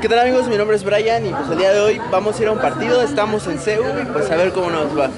¿Qué tal amigos? Mi nombre es Brian y pues el día de hoy vamos a ir a un partido, estamos en CEU y pues a ver cómo nos va.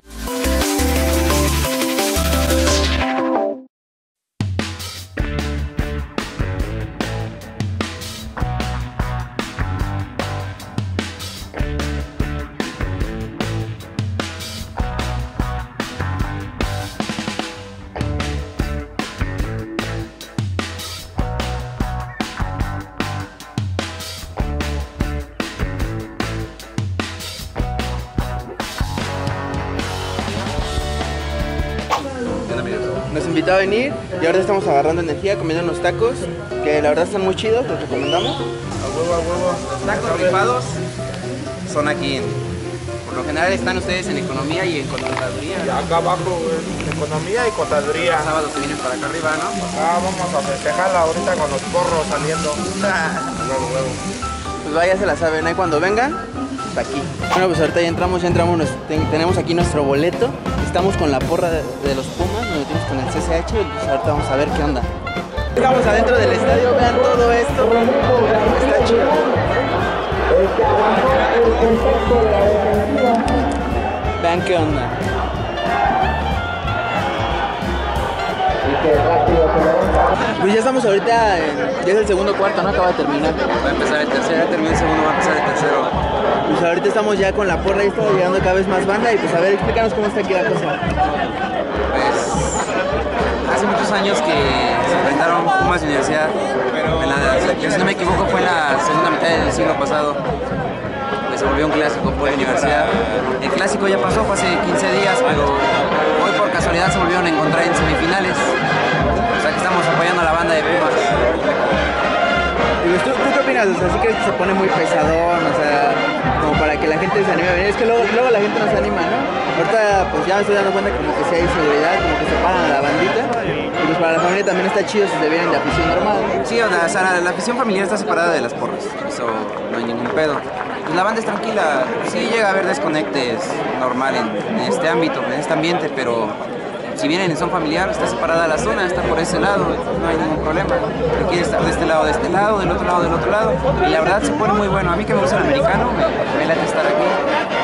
Nos invitó a venir y ahora estamos agarrando energía comiendo unos tacos que la verdad están muy chidos, los recomendamos. A huevo, a huevo. Los tacos rifados son aquí. Por lo general están ustedes en economía y en contaduría. Acá abajo, güey, economía y contaduría. Los sábados se vienen para acá arriba, ¿no? Acá vamos a festejarla ahorita con los porros saliendo. Huevo, huevo. Pues vaya, se la saben, ahí cuando vengan, está aquí. Bueno, pues ahorita ya entramos, ya entramos, tenemos aquí nuestro boleto. Estamos con la porra de, de los Pumas, con el CCH y pues ahorita vamos a ver qué onda. Estamos adentro del estadio, vean todo esto. Está chido. Vean qué onda. Pues ya estamos ahorita, en- ya es el segundo cuarto, ¿no? Acaba de terminar. Va a empezar el tercero, ya terminó el segundo, va a empezar el tercero. Pues ahorita estamos ya con la porra y está llegando cada vez más banda y pues a ver, explícanos cómo está aquí la cosa. Hace muchos años que se enfrentaron Pumas Universidad. En si no me equivoco fue en la segunda mitad del siglo pasado. Que se volvió un clásico por Universidad. El clásico ya pasó, fue hace 15 días, pero hoy por casualidad se volvieron a encontrar en semifinales. Pues, ¿tú, ¿tú qué opinas? O sea, ¿sí crees que se pone muy pesadón? O sea, como para que la gente se anime a venir. Es que luego, luego la gente no se anima, ¿no? Ahorita pues ya me estoy dando cuenta como que sí hay seguridad, como que se paran a la bandita. Y pues para la familia también está chido si se vienen de afición normal. ¿no? Sí, o sea, la, afición familiar está separada de las porras, eso no hay ningún pedo. Pues la banda es tranquila, sí llega a haber desconectes normal en este ámbito, en este ambiente, pero si vienen en son familiar, está separada la zona, está por ese lado, no hay ningún problema. Quiere estar de este lado, de este lado, del otro lado, del otro lado, y la verdad se pone muy bueno. A mí que me gusta el americano, me, me late estar aquí.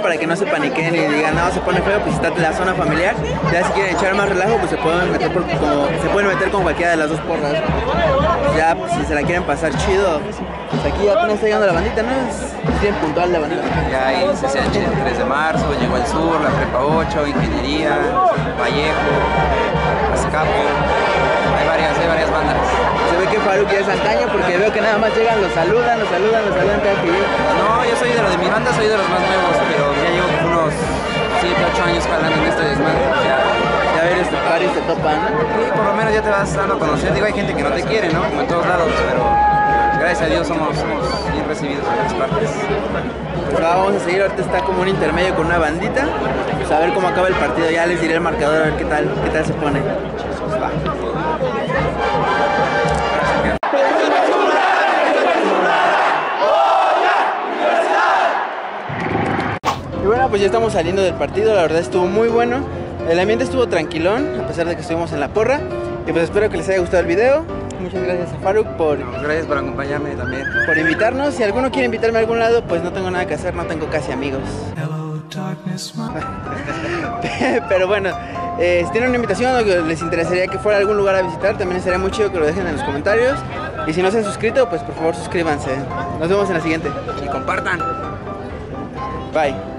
Para que no se paniquen y digan, no, se pone feo, pues está en la zona familiar. Ya si quieren echar más relajo, pues se pueden meter, por- como, se pueden meter con cualquiera de las dos porras. Ya, pues, si se la quieren pasar chido, pues aquí apenas está llegando la bandita, ¿no? Es, es bien puntual la bandita. Ya hay CCH el 3 de marzo, llegó el sur, la Prepa 8, Ingeniería, Vallejo, Azcapo, hay varias, hay varias bandas. Antaño porque veo que nada más llegan, los saludan, los saludan, los saludan cada que. No, yo soy de lo de mi banda, soy de los más nuevos, pero ya llevo unos 7, 8 años jalando en este desmadre. Ya, Ya ver, este varios te topan, sí, por lo menos ya te vas dando a conocer. Digo, hay gente que no te quiere, ¿no? Como en todos lados, pero gracias a Dios somos, somos bien recibidos en todas partes. Pues va, vamos a seguir, ahorita está como un intermedio con una bandita. Pues a ver cómo acaba el partido, ya les diré el marcador a ver qué tal, qué tal se pone. Pues va. Pues ya estamos saliendo del partido, la verdad estuvo muy bueno. El ambiente estuvo tranquilón, a pesar de que estuvimos en la porra. Y pues espero que les haya gustado el video. Muchas gracias a Faruk por, Gracias por acompañarme también. por invitarnos. Si alguno quiere invitarme a algún lado, pues no tengo nada que hacer, no tengo casi amigos. Pero bueno, eh, si tienen una invitación o que les interesaría que fuera a algún lugar a visitar, también estaría muy chido que lo dejen en los comentarios. Y si no se han suscrito, pues por favor suscríbanse. Nos vemos en la siguiente. Y compartan. Bye.